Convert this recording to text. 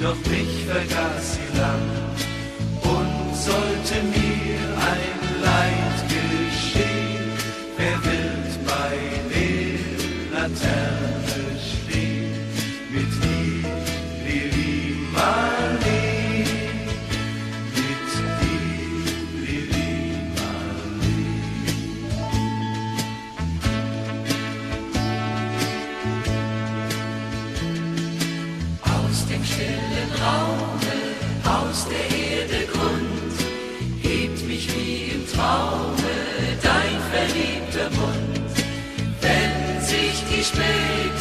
Doch mich vergaß sie lang und sollte mir aus der Erde Grund, hebt mich wie im Traume dein verliebter Mund, wenn sich die Schmelze